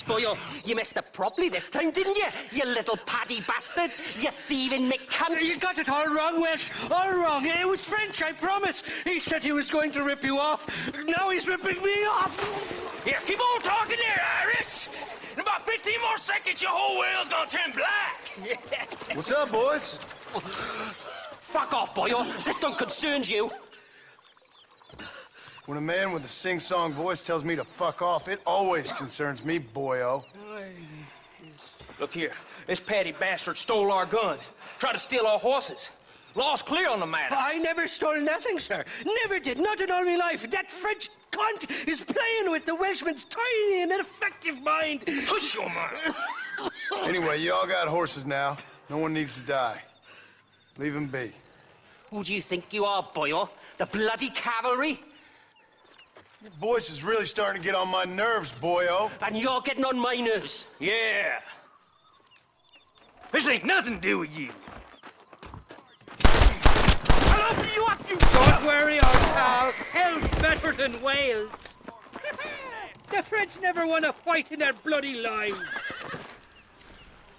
Yes, boyo. You messed up properly this time, didn't you? You little paddy bastard. You thieving McCunt. You got it all wrong, Welsh. All wrong. It was French, I promise. He said he was going to rip you off. Now he's ripping me off. Here, keep on talking there, Irish. In about 15 more seconds, your whole world's gonna turn black. What's up, boys? Fuck off, boyo. This don't concern you. When a man with a sing-song voice tells me to fuck off, it always concerns me, boyo. Look here, this paddy bastard stole our guns, tried to steal our horses. Law's clear on the matter. I never stole nothing, sir. Never did. Not in all my life. That French cunt is playing with the Welshman's tiny and ineffective mind. Hush your mouth. Anyway, you all got horses now. No one needs to die. Leave him be. Who do you think you are, boyo? The bloody cavalry? Your voice is really starting to get on my nerves, boyo. And you're getting on my nerves. Yeah. This ain't nothing to do with you. I'll open you up, you Don't worry, old pal. Hell's better than Wales. the French never won a fight in their bloody lives.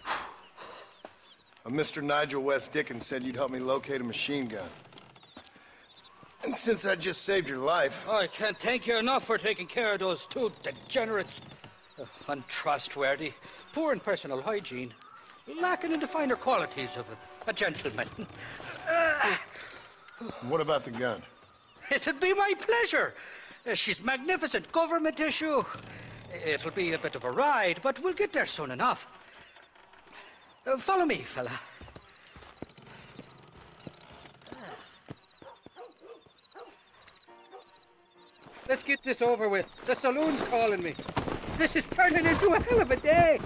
Uh, a Mr. Nigel West Dickens said you'd help me locate a machine gun. And since I just saved your life, I can't thank you enough for taking care of those two degenerates. Uh, untrustworthy, poor in personal hygiene, lacking in the finer qualities of a, a gentleman. what about the gun? It'd be my pleasure. Uh, she's magnificent, government issue. It'll be a bit of a ride, but we'll get there soon enough. Uh, follow me, fella. Let's get this over with. The saloon's calling me. This is turning into a hell of a day.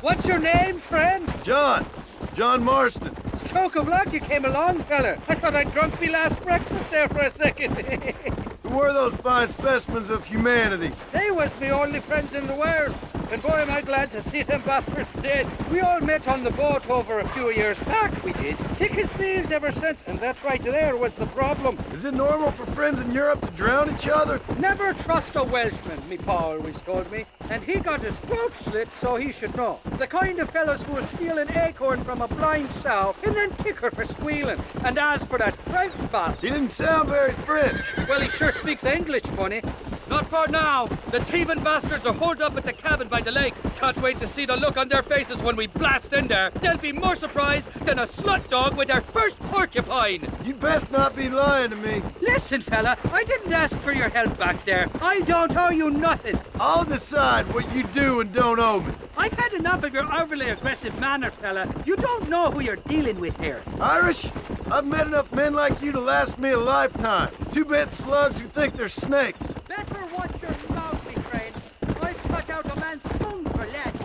What's your name, friend? John! John Marston. Stroke of luck you came along, fella. I thought I'd drunk me last breakfast there for a second. Who were those fine specimens of humanity? they was me only friends in the world. And boy, am I glad to see them bastards dead. We all met on the boat over a few years back, we did. Thick as thieves ever since, and that right there was the problem. Is it normal for friends in Europe to drown each other? Never trust a Welshman, me pa always told me. And he got his throat slit, so he should know. The kind of fellows who will steal an acorn from a blind sow and then kick her for squealing. And as for that French bastard, He didn't sound very French. well, he sure speaks English funny. Not for now. The thieving bastards are holed up at the cabin by the lake. Can't wait to see the look on their faces when we blast in there. They'll be more surprised than a slut dog with their first porcupine. You best not be lying to me. Listen, fella, I didn't ask for your help back there. I don't owe you nothing. I'll decide what you do and don't owe me. I've had enough of your overly aggressive manner, fella. You don't know who you're dealing with here. Irish, I've met enough men like you to last me a lifetime. Two-bit slugs who think they're snakes. Better watch your mouth, me friend. I've cut out a man's tongue for less.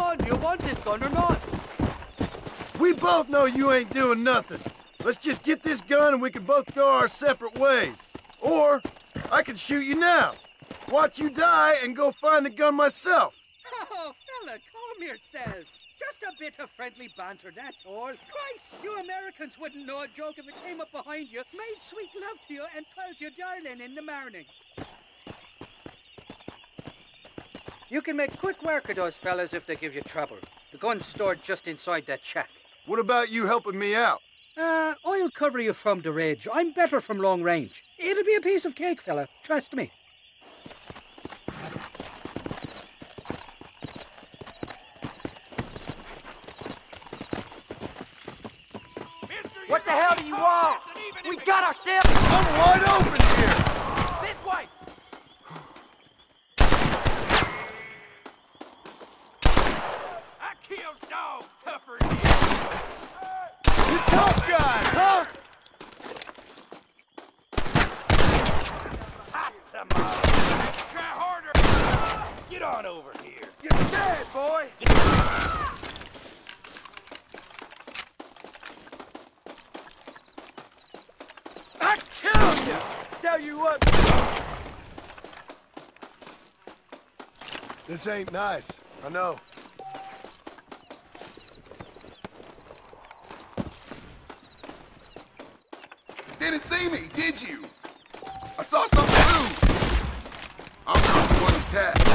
Come on, do you want this gun or not? We both know you ain't doing nothing. Let's just get this gun and we can both go our separate ways. Or I can shoot you now. Watch you die and go find the gun myself. Oh, fella, calm yourself. Just a bit of friendly banter, that's all. Christ, you Americans wouldn't know a joke if it came up behind you, made sweet love to you, and called you darling in the morning. You can make quick work of those fellas if they give you trouble. The gun's stored just inside that shack. What about you helping me out? Uh, I'll cover you from the ridge. I'm better from long range. It'll be a piece of cake, fella. Trust me. What the hell do you want? We got ourselves... I'm wide open here. This way! I killed dogs tougher than you. You tough guys, huh? Get on over here. You're dead, boy. You. Tell you what. This ain't nice. I know. Didn't see me, did you? I saw something move. I'm not the one attacked.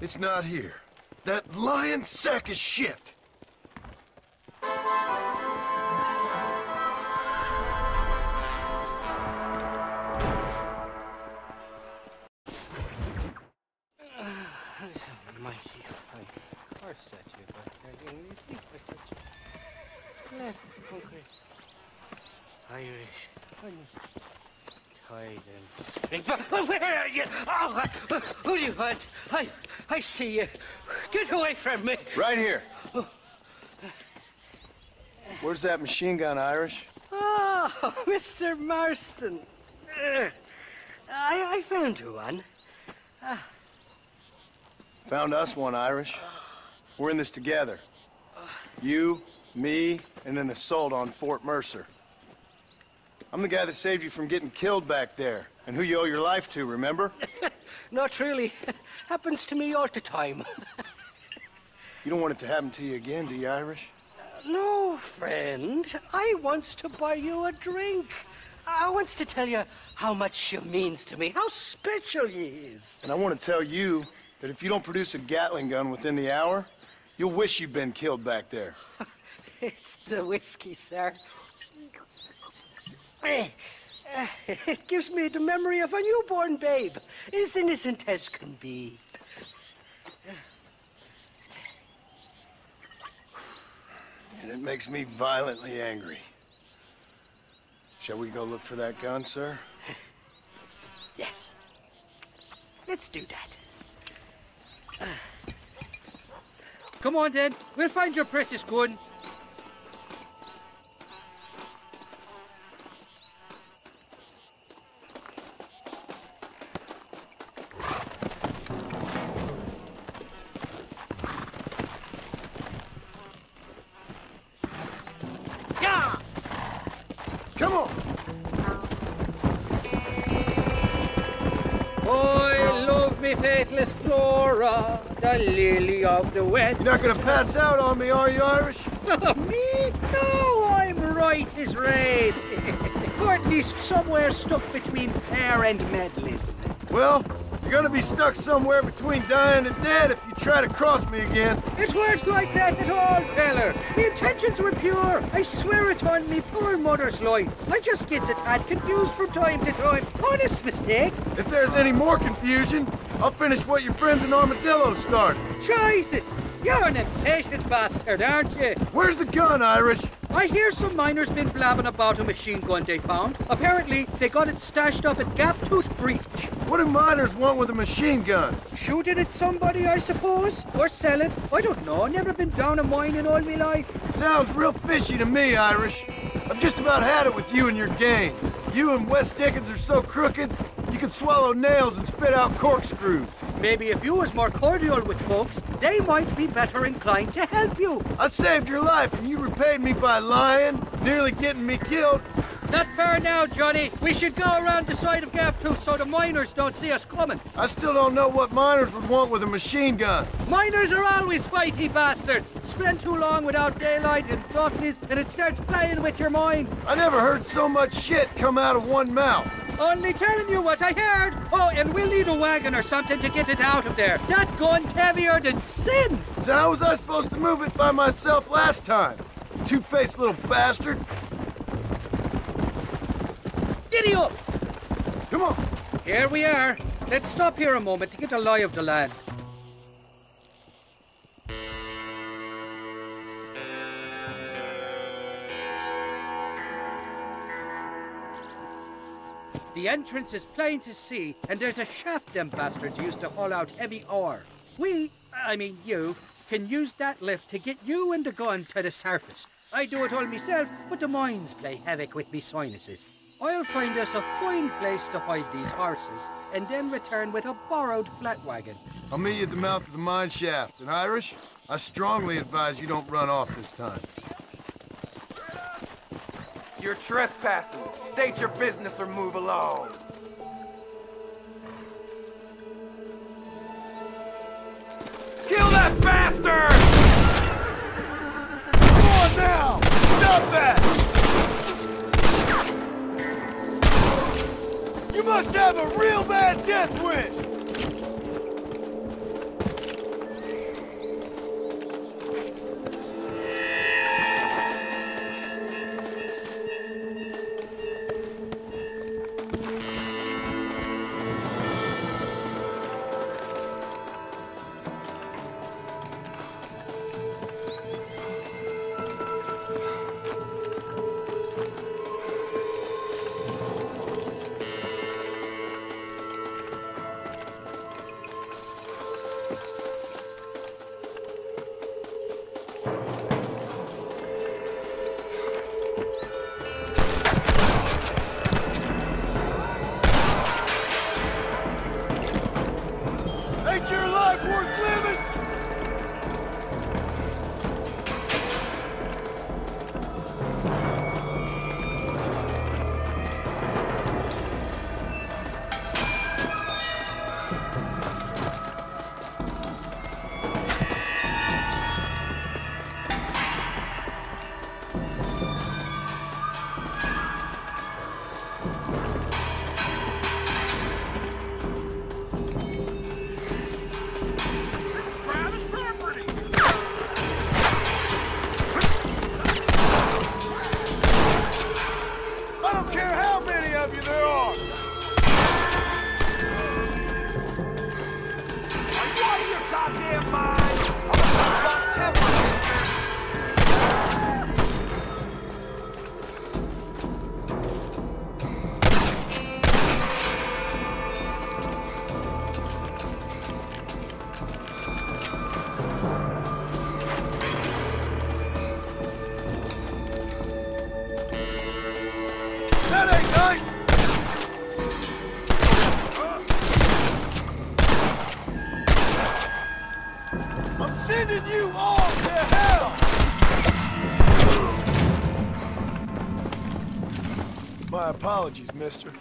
It's not here. That lying sack of shit. I, see you. Get away from me. Right here. Where's that machine gun, Irish? Oh, Mr. Marston. Uh, I, I found you one. Found us one, Irish. We're in this together. You, me, and an assault on Fort Mercer. I'm the guy that saved you from getting killed back there, and who you owe your life to, remember? Not really. Happens to me all the time. You don't want it to happen to you again, do you, Irish? No, friend. I wants to buy you a drink. I wants to tell you how much you means to me, how special you is. And I want to tell you that if you don't produce a Gatling gun within the hour, you'll wish you'd been killed back there. It's the whiskey, sir. Eh, Eh, It gives me the memory of a newborn babe, as innocent as can be. And it makes me violently angry. Shall we go look for that gun, sir? Yes. Let's do that. Come on then, we'll find your precious gun. The west. You're not gonna pass out on me, are you, Irish? me? No, I'm right as rain. or at least somewhere stuck between fair and meddling. Well, you're gonna be stuck somewhere between dying and dead if you try to cross me again. It weren't like that at all, feller. The intentions were pure. I swear it on me poor mother's life. I just gets a tad confused from time to time. Honest mistake. If there's any more confusion, I'll finish what your friends in Armadillo started. Jesus, you're an impatient bastard, aren't you? Where's the gun, Irish? I hear some miners been blabbing about a machine gun they found. Apparently, they got it stashed up at Gaptooth Breach. What do miners want with a machine gun? Shoot it at somebody, I suppose? Or sell it? I don't know. Never been down a mine in all my life. Sounds real fishy to me, Irish. I've just about had it with you and your gang. You and West Dickens are so crooked, you can swallow nails and spit out corkscrews. Maybe if you was more cordial with folks, they might be better inclined to help you. I saved your life and you repaid me by lying, nearly getting me killed. Not fair now, Johnny. We should go around the side of Gaptooth so the miners don't see us coming. I still don't know what miners would want with a machine gun. Miners are always fighty bastards. Spend too long without daylight and duckies, and it starts playing with your mind. I never heard so much shit come out of one mouth. Only telling you what I heard. Oh, and we'll need a wagon or something to get it out of there. That gun's heavier than sin. So how was I supposed to move it by myself last time? Two-faced little bastard. Giddy up. Come on. Here we are. Let's stop here a moment to get a lie of the land. The entrance is plain to see, and there's a shaft them bastards used to haul out heavy ore. We, I mean you, can use that lift to get you and the gun to the surface. I do it all myself, but the mines play havoc with me sinuses. I'll find us a fine place to hide these horses, and then return with a borrowed flat wagon. I'll meet you at the mouth of the mine shaft. And Irish, I strongly advise you don't run off this time. You're trespassing. State your business or move along. Kill that bastard! Come on now! Stop that! You must have a real bad death wish! Mister.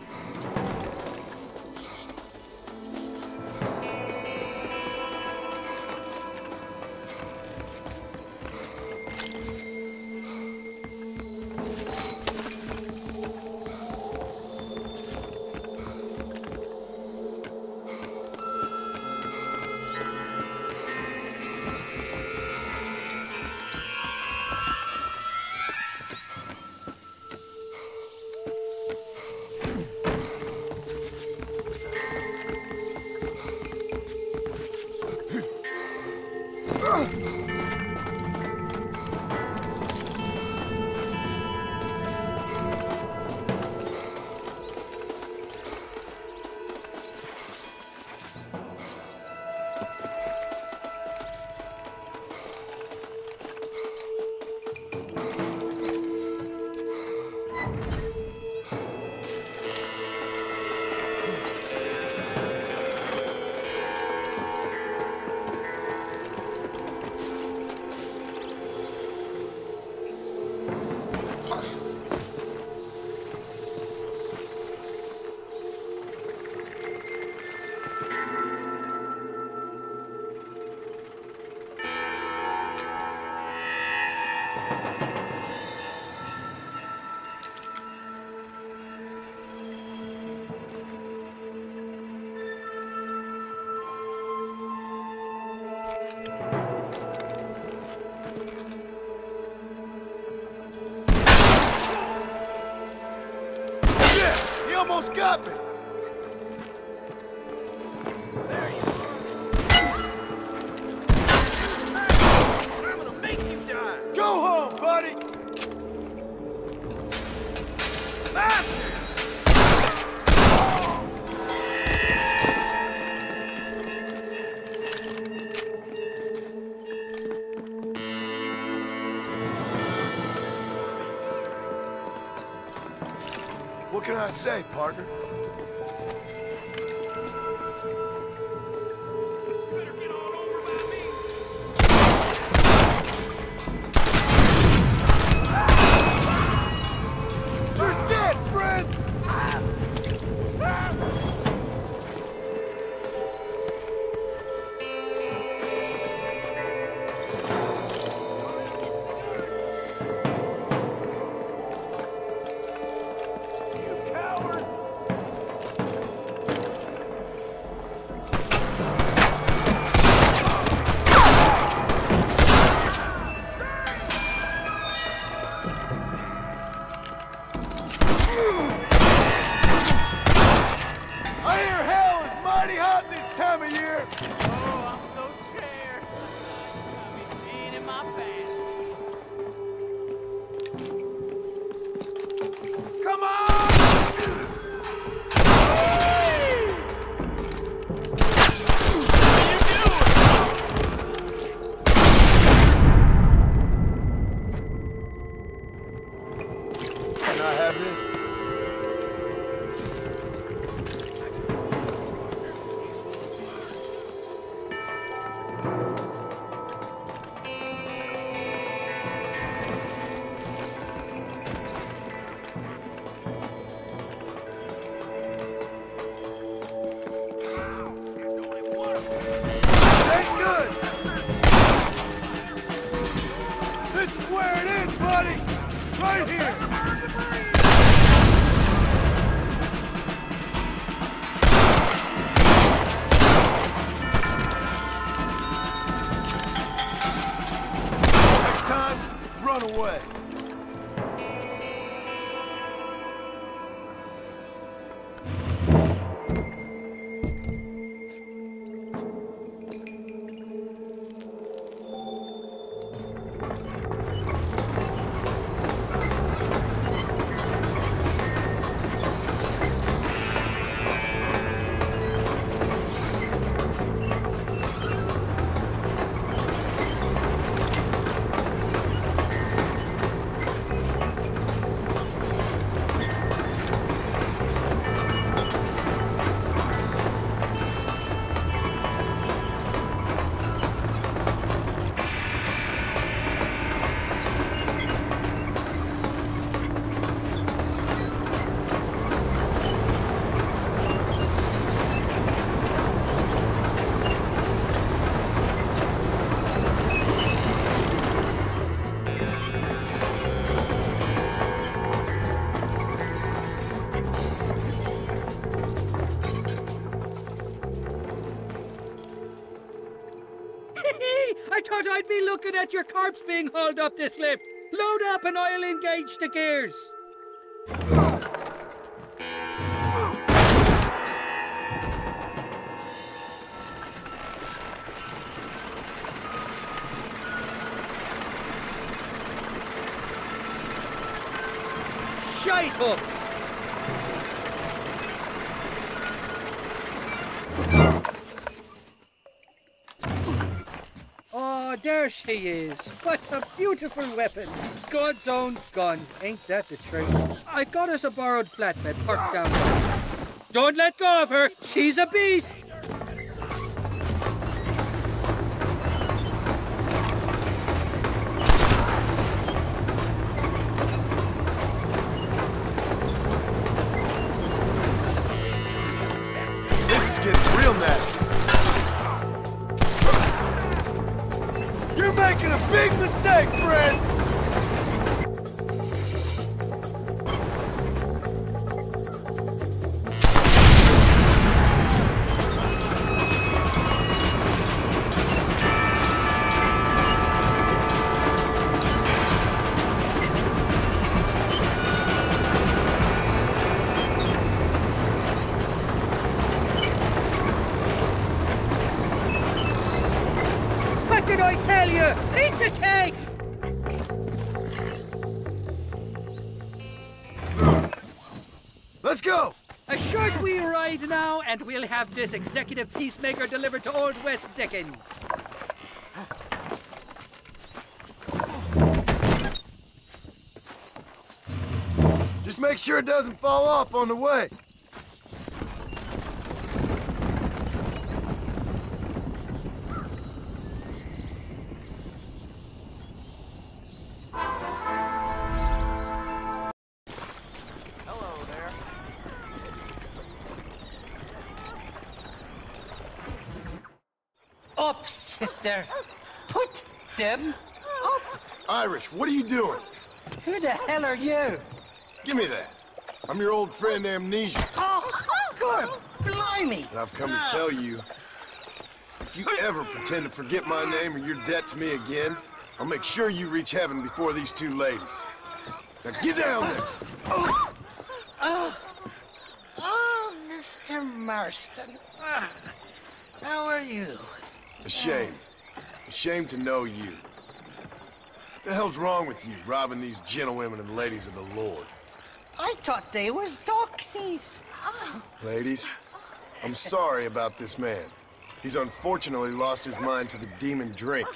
What can I say, partner? Here! At your corpse being hauled up this lift. Load up and I'll engage the gears. Shite! There she is. What a beautiful weapon. God's own gun. Ain't that the truth? I got us a borrowed flatbed parked down. Don't let go of her. She's a beast. And we'll have this executive peacemaker delivered to Old West Dickens. Just make sure it doesn't fall off on the way. Sister. Put them up. Irish, what are you doing? Who the hell are you? Give me that. I'm your old friend Amnesia, Oh, good. Blimey. and I've come to tell you, if you ever pretend to forget my name or your debt to me again, I'll make sure you reach heaven before these two ladies. Now get down there! Oh, oh, Mr. Marston. Ah, How are you? Ashamed. Ashamed to know you. The hell's wrong with you, robbing these gentlewomen and ladies of the Lord? I thought they was doxies. Ladies, I'm sorry about this man. He's unfortunately lost his mind to the demon drink.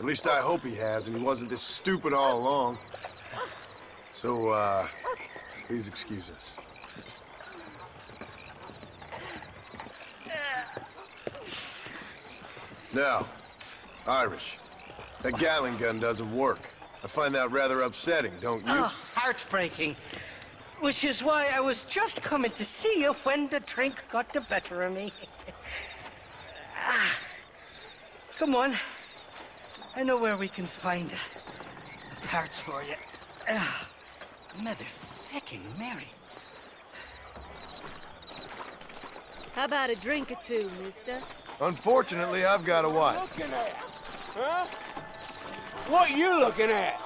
At least I hope he has, and he wasn't this stupid all along. So, uh, please excuse us. Now, Irish, that Gatling gun doesn't work. I find that rather upsetting, don't you? Oh, heartbreaking. Which is why I was just coming to see you when the drink got the better of me. ah, come on. I know where we can find the parts for you. Ah, motherfucking Mary. How about a drink or two, mister? Unfortunately, I've got a wife. Looking at? Huh? What you looking at?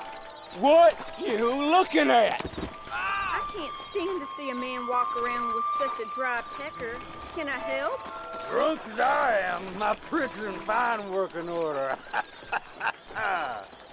What you looking at? I can't stand to see a man walk around with such a dry pecker. Can I help? Drunk as I am, my printer in fine working order.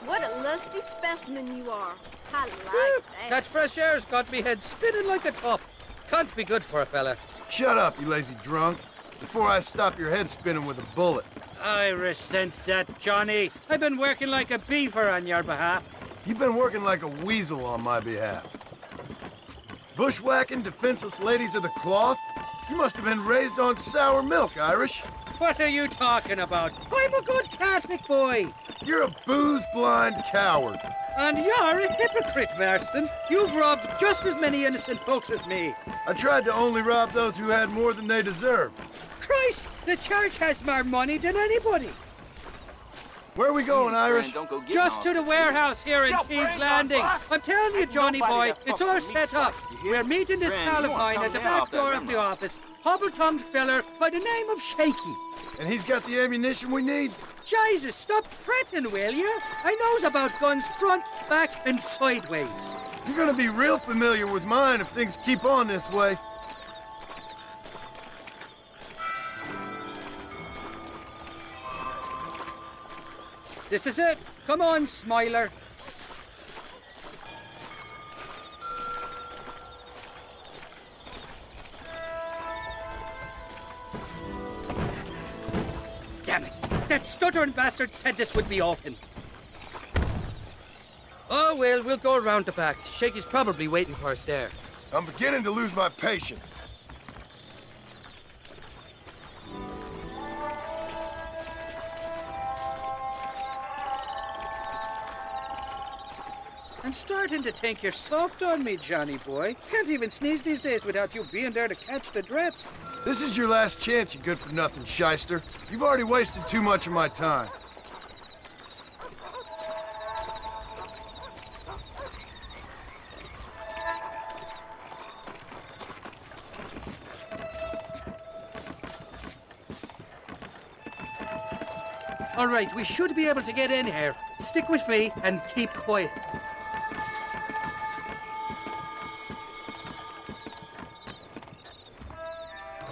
What a lusty specimen you are. I like that. That fresh air's got me head spinning like a top. Can't be good for a fella. Shut up, you lazy drunk, before I stop your head spinning with a bullet. I resent that, Johnny. I've been working like a beaver on your behalf. You've been working like a weasel on my behalf. Bushwhacking defenseless ladies of the cloth? You must have been raised on sour milk, Irish. What are you talking about? I'm a good Catholic boy. You're a booze-blind coward. And you're a hypocrite, Marston. You've robbed just as many innocent folks as me. I tried to only rob those who had more than they deserved. Christ, the church has more money than anybody. Where are we going, Irish? Just to the warehouse here in Yo, Thieves bring Landing. I'm telling you, Johnny boy, it's all set up. twice, you hear? We're meeting this Grand, you wanna Palapine come at the back door of the office. Hobble-tongued feller by the name of Shaky. And he's got the ammunition we need? Jesus, stop fretting, will you? I knows about guns front, back, and sideways. You're gonna be real familiar with mine if things keep on this way. This is it. Come on, Smiler. Damn it! That stuttering bastard said this would be open. Oh, well, we'll go around the back. Shaky's probably waiting for us there. I'm beginning to lose my patience. I'm starting to think you're soft on me, Johnny boy. Can't even sneeze these days without you being there to catch the drips. This is your last chance, you good-for-nothing shyster. You've already wasted too much of my time. All right, we should be able to get in here. Stick with me and keep quiet.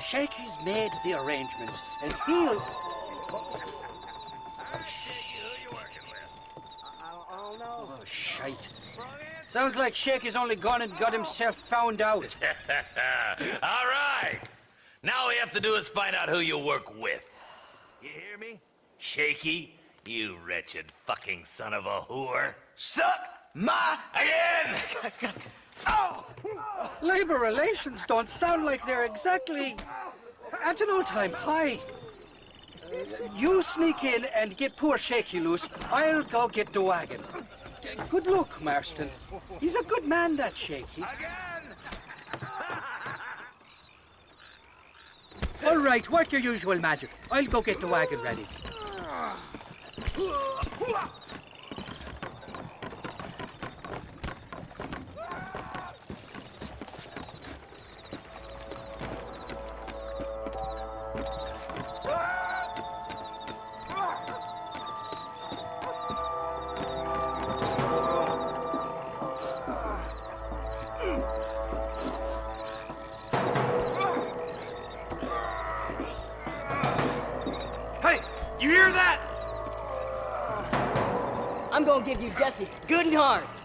Shaky's made the arrangements, and he'll. Oh, shite. Sounds like Shaky's only gone and got himself found out. All right. Now all we have to do is find out who you work with. You hear me? Shaky, you wretched fucking son of a whore. Suck my Again! Labor relations don't sound like they're exactly at an all-time high. You sneak in and get poor Shaky loose. I'll go get the wagon. Good luck, Marston. He's a good man, that Shaky. All right, work your usual magic. I'll go get the wagon ready. Gonna give you Jesse good and hard.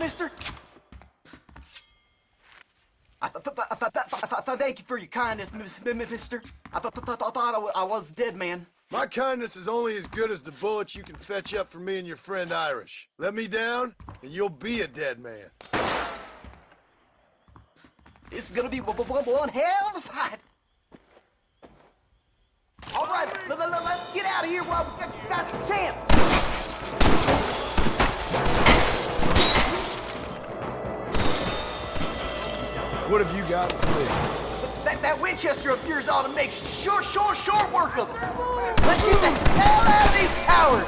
mister? I thank you for your kindness, mister. I thought I was dead, man. My kindness is only as good as the bullets you can fetch up for me and your friend Irish. Let me down, and you'll be a dead man. This is gonna be one hell of a fight. All right, let's get out of here while we've got the chance. What have you got for me? That, that Winchester of yours ought to make short, short, short work of them. Let's shoot the hell out of these cowards.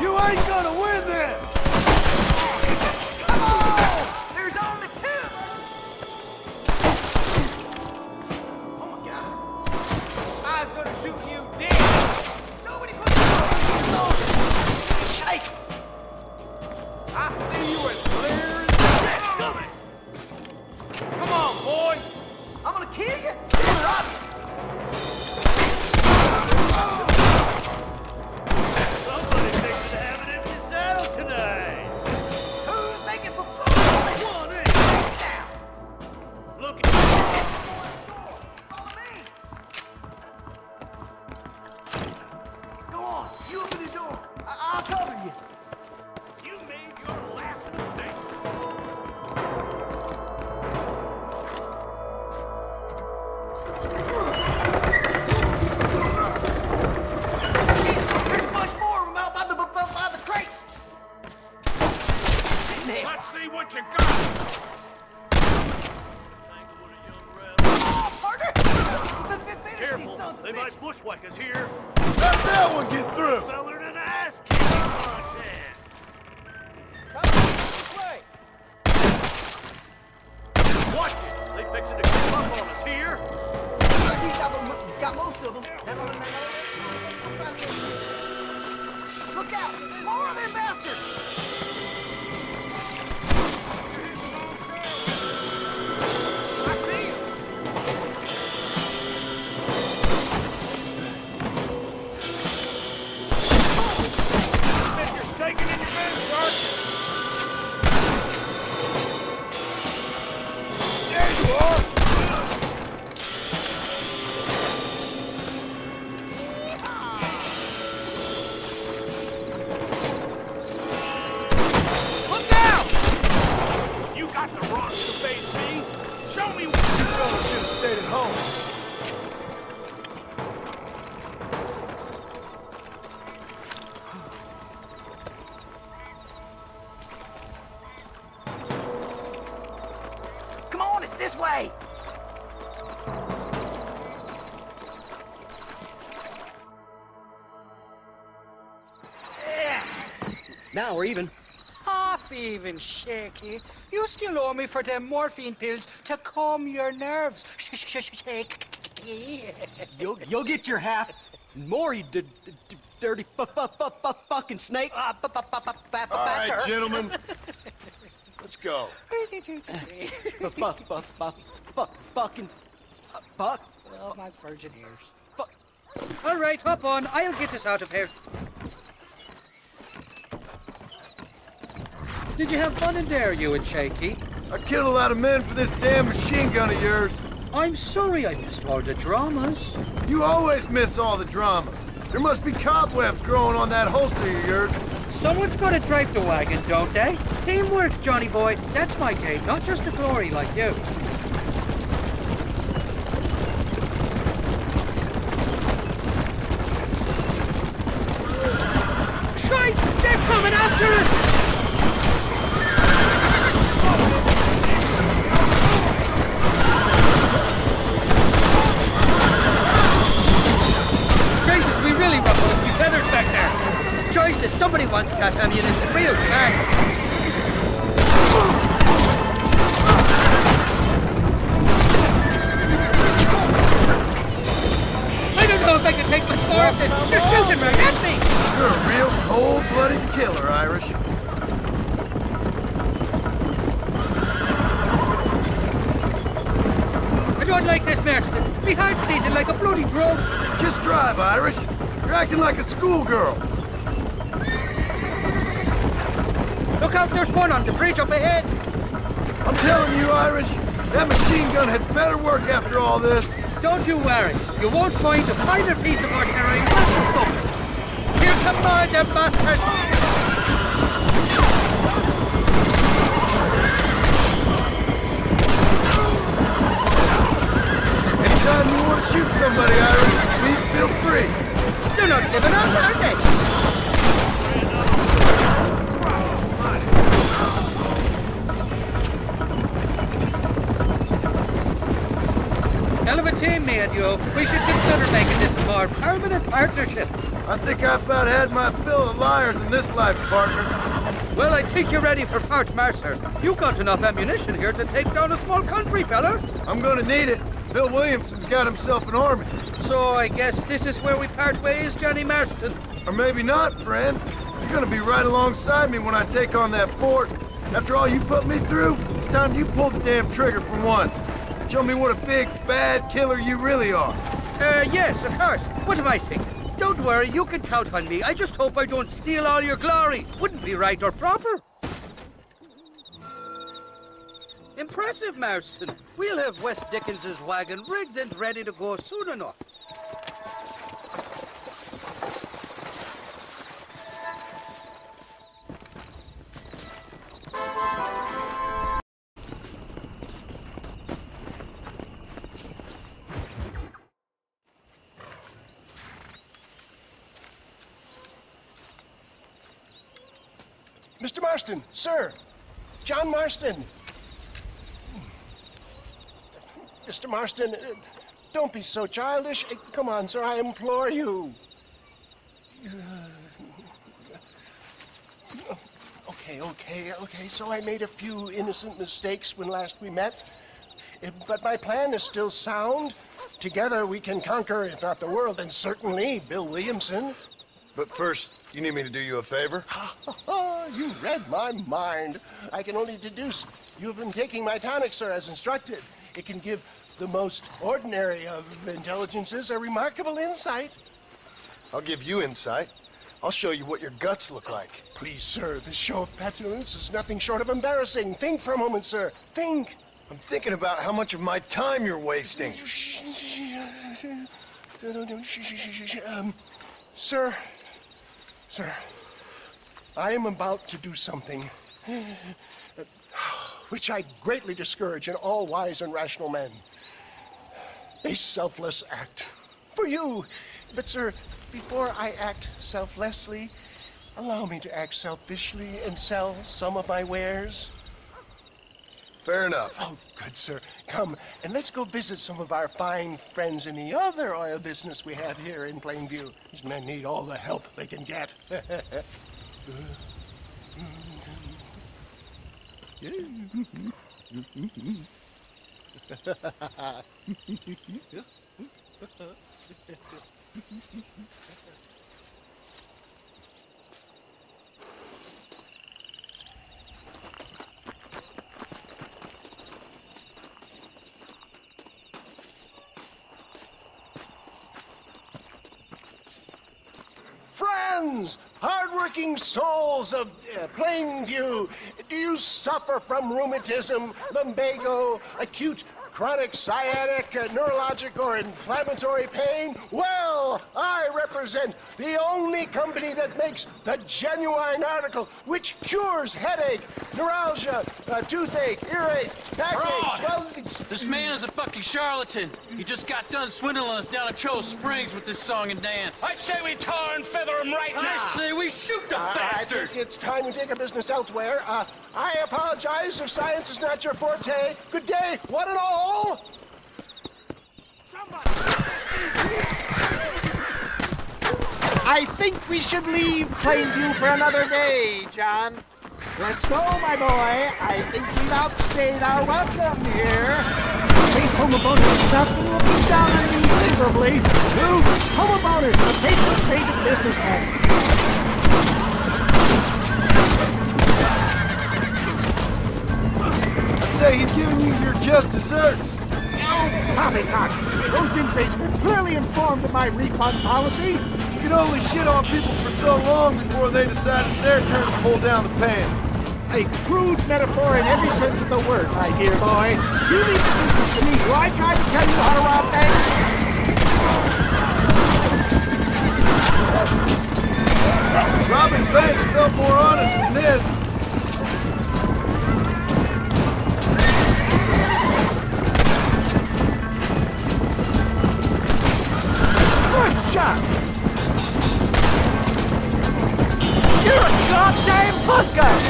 You ain't gonna win this! This way! Now we're even. Half even, Shaky. You still owe me for them morphine pills to calm your nerves. Shaky. You'll, you'll get your half. More, you d- d- d- dirty fu- fu- fu- fu- fucking snake. Ah, ba- ba- ba- ba- ba- All right, gentlemen. Let's go. Fu- fu- fu- fu- fu- Fucking. uh, Fuck. oh, my virgin ears. All right, hop on. I'll get us out of here. Did you have fun in there, you and Shaky? I killed a lot of men for this damn machine gun of yours. I'm sorry I missed all the dramas. You always miss all the drama. There must be cobwebs growing on that holster of yours. Someone's got to drive the wagon, don't they? Teamwork, Johnny boy. That's my game, not just the glory like you. Real cold-blooded killer, Irish. I don't like this, Marston. Beating like a bloody drum. Just drive, Irish. You're acting like a schoolgirl. Look out, there's one on the bridge up ahead. I'm telling you, Irish, that machine gun had better work after all this. Don't you worry. You won't find a finer piece of artillery come more, them bastards! Anytime you want to shoot somebody, Irish, please feel free. They're not giving up, are they? Hell of a team, me and you. We should consider making this a more permanent partnership. I think I've about had my fill of liars in this life, partner. Well, I think you're ready for Fort Mercer. You got enough ammunition here to take down a small country, fella. I'm gonna need it. Bill Williamson's got himself an army. So I guess this is where we part ways, Johnny Marston. Or maybe not, friend. You're gonna be right alongside me when I take on that fort. After all you put me through, it's time you pull the damn trigger for once. Show me what a big, bad killer you really are. Uh, yes, of course. What am I thinking? Worry, you can count on me. I just hope I don't steal all your glory. Wouldn't be right or proper. Impressive, Marston. We'll have West Dickens's wagon rigged and ready to go soon enough. Sir. John Marston. Mr. Marston, uh, don't be so childish. Uh, Come on, sir, I implore you. Okay, okay, okay. So I made a few innocent mistakes when last we met. Uh, But my plan is still sound. Together we can conquer, if not the world, then certainly Bill Williamson. But first, you need me to do you a favor? You read my mind. I can only deduce you have been taking my tonic, sir, as instructed. It can give the most ordinary of intelligences a remarkable insight. I'll give you insight. I'll show you what your guts look like. Please, sir, this show of petulance is nothing short of embarrassing. Think for a moment, sir. Think. I'm thinking about how much of my time you're wasting. Um, sir, sir, I am about to do something which I greatly discourage in all wise and rational men. A selfless act for you. But, sir, before I act selflessly, allow me to act selfishly and sell some of my wares. Fair enough. Oh, good, sir. Come, and let's go visit some of our fine friends in the other oil business we have here in Plainview. These men need all the help they can get. Ha ha ha ha! Hardworking souls of uh, Plainview, do you suffer from rheumatism, lumbago, acute chronic sciatic, uh, neurologic, or inflammatory pain? Well, I represent the only company that makes the genuine article which cures headache, neuralgia, uh, toothache, earache, backache, Fraud! swelling. This man is a fucking charlatan. He just got done swindling us down at Cholla Springs with this song and dance. I say we tar and feather him right now. I say we shoot the I- bastard. I think it's time we take our business elsewhere. Uh, I apologize if science is not your forte. Good day, one and all. I think we should leave Plainview for another day, John. Let's go, my boy. I think we've outstayed our welcome here. St. Homobonus is out and looking down on me miserably. Who? Homobonus, the patron saint of businessmen. I'd say he's giving you your just desserts. Oh, poppycock. Those inmates were clearly informed of my refund policy. You can only shit on people for so long before they decide it's their turn to pull down the pan. A crude metaphor in every sense of the word, my dear boy. You leave the business to me. Do I try to tell you how to rob banks? Robbing banks felt more honest than this. Hooker!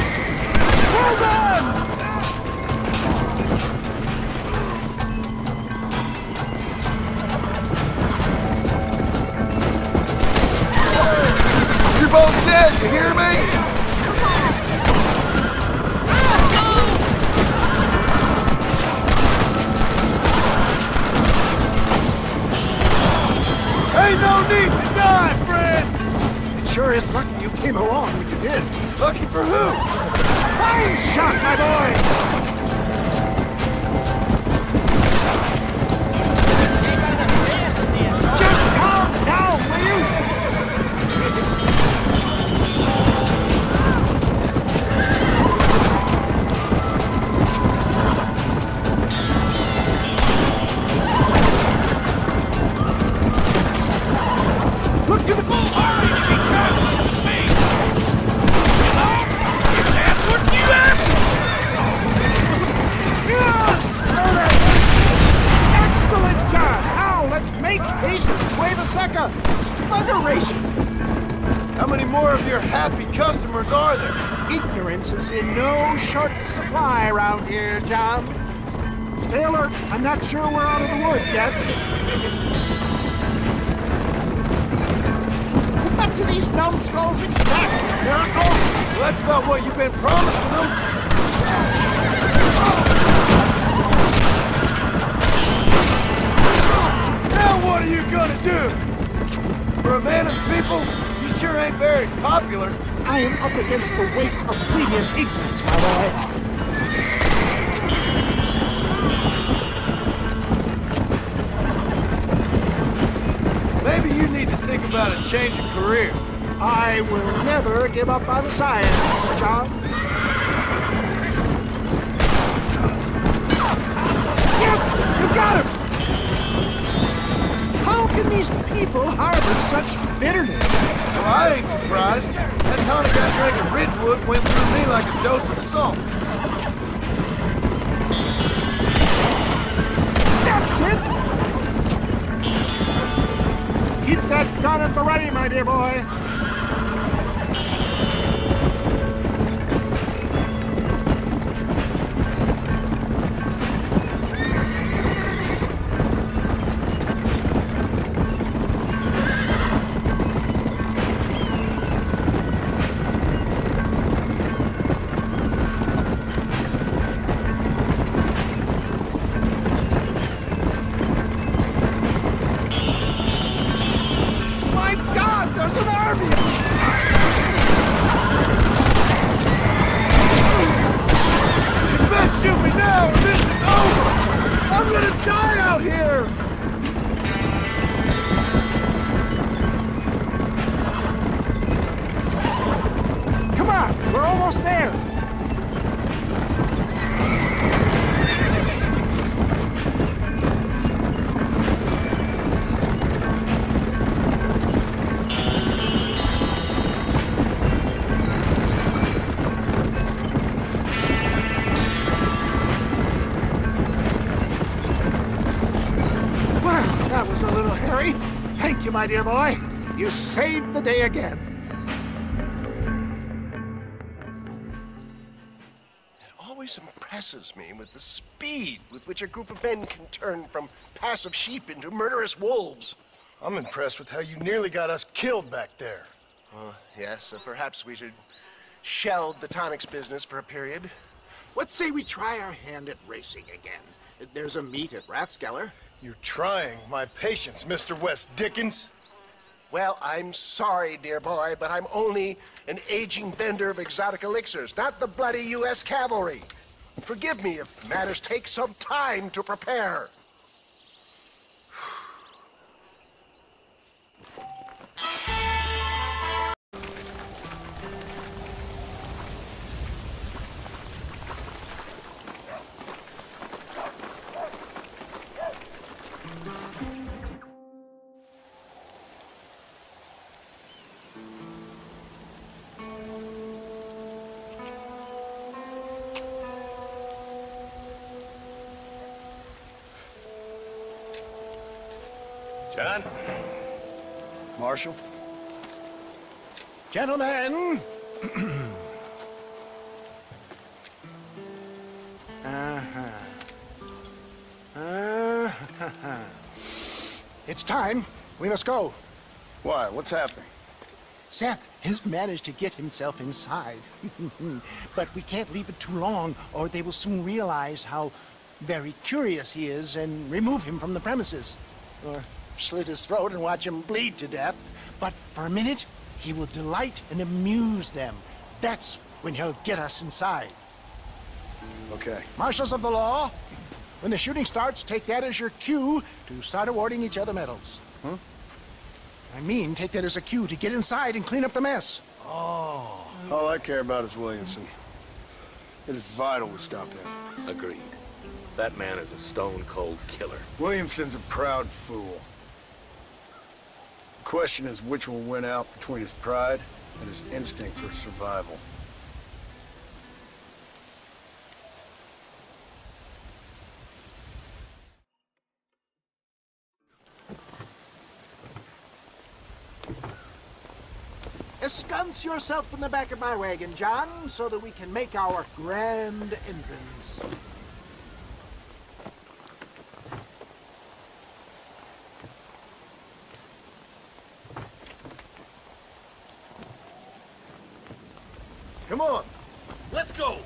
Sure we're out of the woods yet. What do these numbskulls expect? Miracle? Well, that's about what you've been promising them. Now what are you gonna do? For a man of the people, you sure ain't very popular. I am up against the weight of premium ignorance, my boy. Change of career. I will never give up on the science, John. Yes! You got him! How can these people harbor such bitterness? Well, I ain't surprised. That tonic I drank at Ridgewood went through me like a dose of salt. Keep that gun at the ready, my dear boy. My dear boy. You saved the day again. It always impresses me with the speed with which a group of men can turn from passive sheep into murderous wolves. I'm impressed with how you nearly got us killed back there. Uh, yes, uh, perhaps we should shelve the tonics business for a period. Let's say we try our hand at racing again. There's a meet at Rathskeller. You're trying my patience, Mr. West Dickens. Well, I'm sorry, dear boy, but I'm only an aging vendor of exotic elixirs, not the bloody U.S. cavalry. Forgive me if matters take some time to prepare. We must go. Why? What's happening? Seth has managed to get himself inside. but we can't leave it too long, or they will soon realize how very curious he is and remove him from the premises. Or slit his throat and watch him bleed to death. But for a minute, he will delight and amuse them. That's when he'll get us inside. Okay. Marshals of the law, when the shooting starts, take that as your cue to start awarding each other medals. Huh? I mean, take that as a cue to get inside and clean up the mess. Oh. All I care about is Williamson. It is vital we stop him. Agreed. That man is a stone-cold killer. Williamson's a proud fool. The question is which will win out between his pride and his instinct for survival. Ensconce yourself in the back of my wagon, John, so that we can make our grand entrance. Come on. Let's go!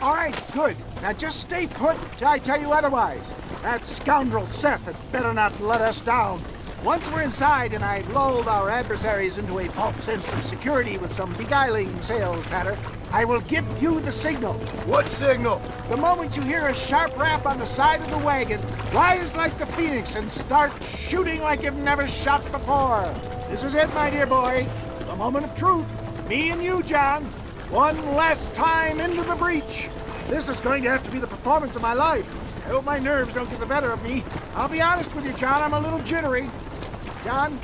All right, good. Now just stay put till I tell you otherwise. That scoundrel Seth had better not let us down. Once we're inside and I've lulled our adversaries into a false sense of security with some beguiling sales patter, I will give you the signal. What signal? The moment you hear a sharp rap on the side of the wagon, rise like the phoenix and start shooting like you've never shot before. This is it, my dear boy. The moment of truth. Me and you, John. One last time into the breach. This is going to have to be the performance of my life. I hope my nerves don't get the better of me. I'll be honest with you, John, I'm a little jittery. John?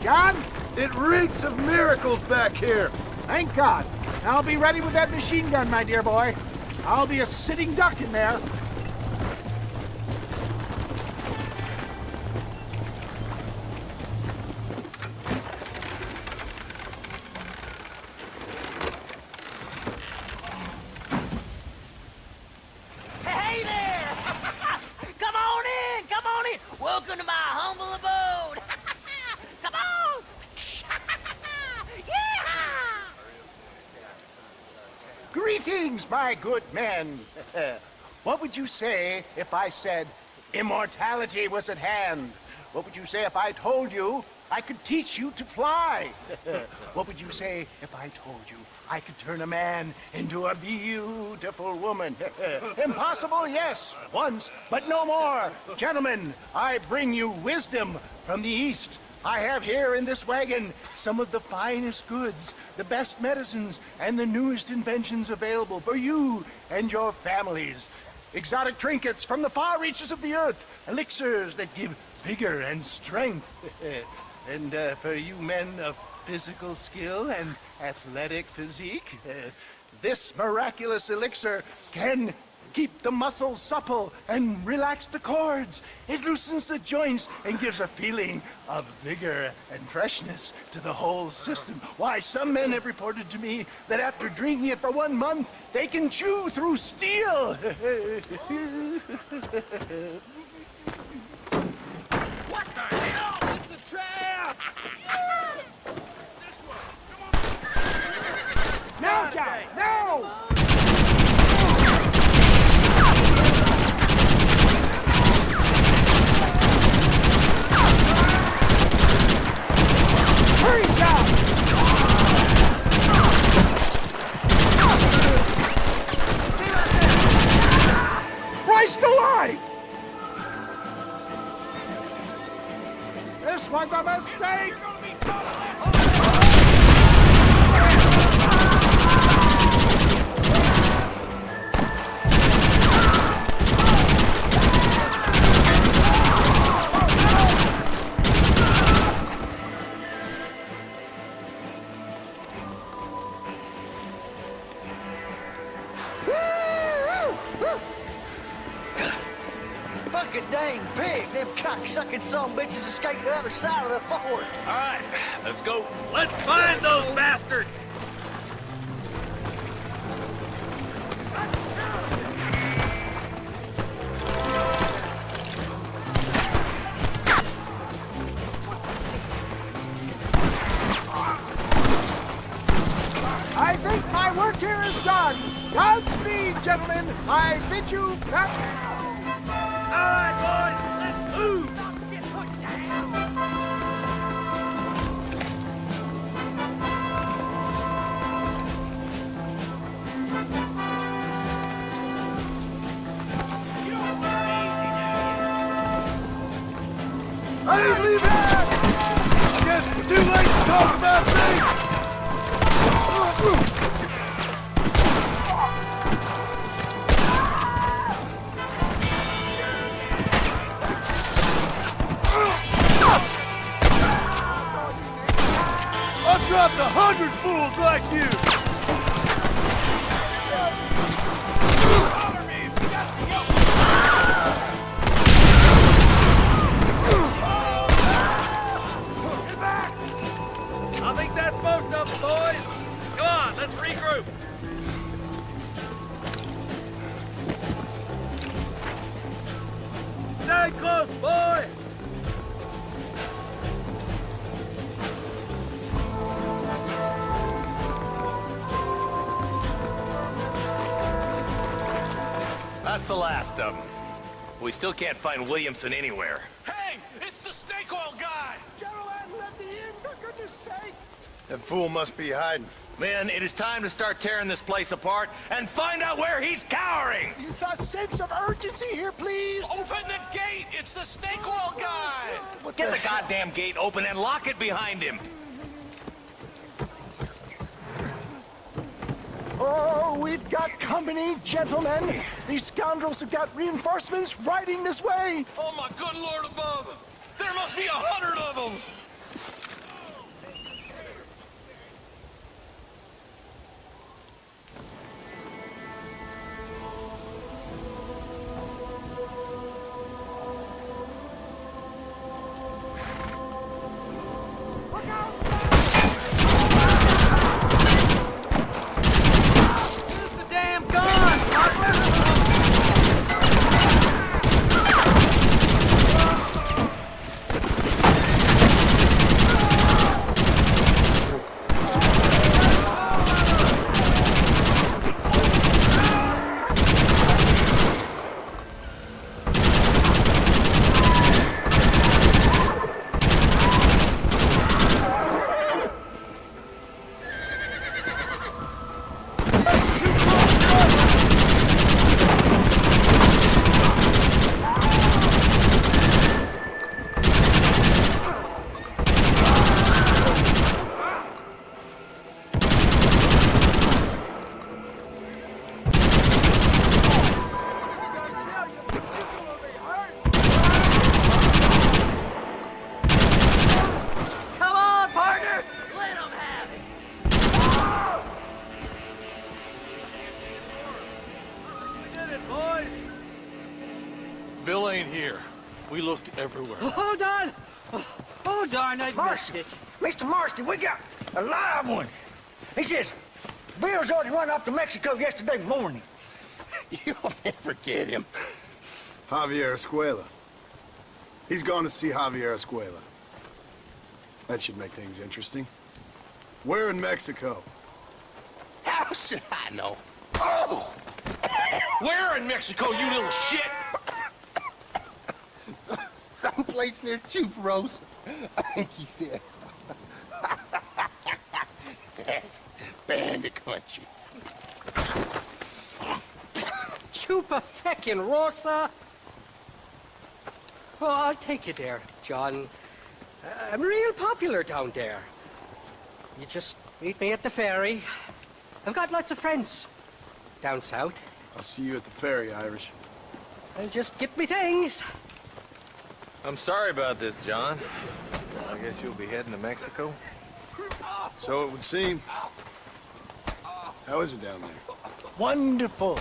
John? It reeks of miracles back here. Thank God. I'll be ready with that machine gun, my dear boy. I'll be a sitting duck in there. My good men. what would you say if I said immortality was at hand? What would you say if I told you I could teach you to fly? what would you say if I told you I could turn a man into a beautiful woman? Impossible, yes, once, but no more. Gentlemen, I bring you wisdom from the East. I have here in this wagon some of the finest goods, the best medicines, and the newest inventions available for you and your families. Exotic trinkets from the far reaches of the earth, elixirs that give vigor and strength. and uh, for you men of physical skill and athletic physique, uh, this miraculous elixir can keep the muscles supple and relax the cords. It loosens the joints and gives a feeling of vigor and freshness to the whole system. Why, some men have reported to me that after drinking it for one month, they can chew through steel. What the hell? It's a trap! I didn't leave! Guess it's too late to talk about! I dropped a hundred fools like you! That's the last of them. We still can't find Williamson anywhere. Hey, it's the snake oil guy! Gerald let me in, for goodness sake! That fool must be hiding. Men, it is time to start tearing this place apart and find out where he's cowering! You thought sense of urgency here, please? Open the gate! It's the snake oil guy! Get the goddamn gate open and lock it behind him! Oh, we've got company, gentlemen. These scoundrels have got reinforcements riding this way. Oh my good lord above! There must be a hundred of them! Yesterday morning. You'll never get him. Javier Escuela. He's gone to see Javier Escuela. That should make things interesting. Where in Mexico? How should I know? Oh! Where in Mexico, you little shit? Someplace near Chuparosa. I think he said. That's bandit country. Chupa feckin' Rosa. Oh, I'll take you there, John. Uh, I'm real popular down there. You just meet me at the ferry. I've got lots of friends down south. I'll see you at the ferry, Irish. And just get me things. I'm sorry about this, John. I guess you'll be heading to Mexico? So it would seem. How is it down there? Wonderful.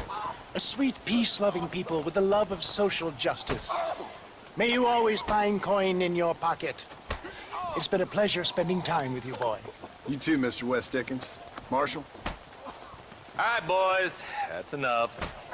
A sweet, peace-loving people with the love of social justice. May you always find coin in your pocket. It's been a pleasure spending time with you, boy. You too, Mr. West Dickens. Marshal? All right, boys. That's enough.